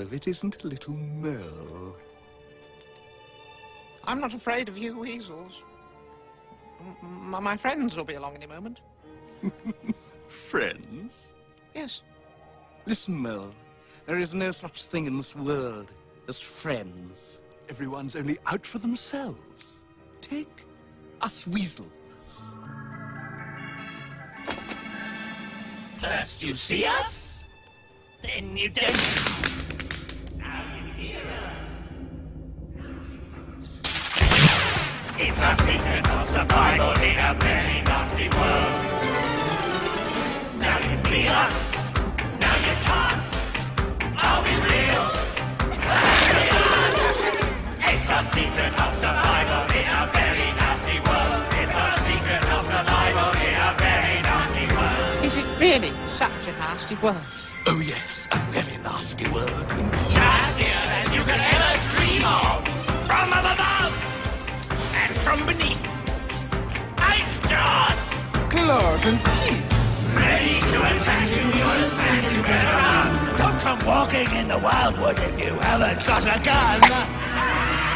if it isn't a little Mole. I'm not afraid of you weasels. M- m- my friends will be along any moment. Friends? Yes. Listen, Mole. There is no such thing in this world as friends. Everyone's only out for themselves. Take us weasels. First you see us, then you don't. It's a secret of survival in a very nasty world. Now you feel us, now you can't. Are we real? It's a secret of survival in a very nasty world. It's a secret of survival in a very nasty world. Is it really such a nasty world? Oh, yes, a very nasty world. nastier than you could Claws and teeth. ready to attack you. You understand? You better run. Don't come walking in the wildwood if you haven't got a gun.